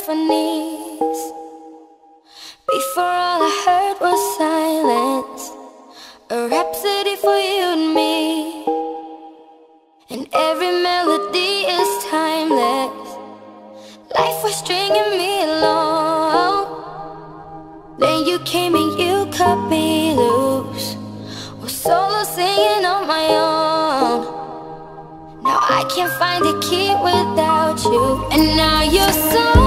symphonies. Before all I heard was silence, a rhapsody for you and me. And every melody is timeless. Life was stringing me along. Then you came and you cut me loose. Was solo singing on my own. I can't find a key without you. And now you're song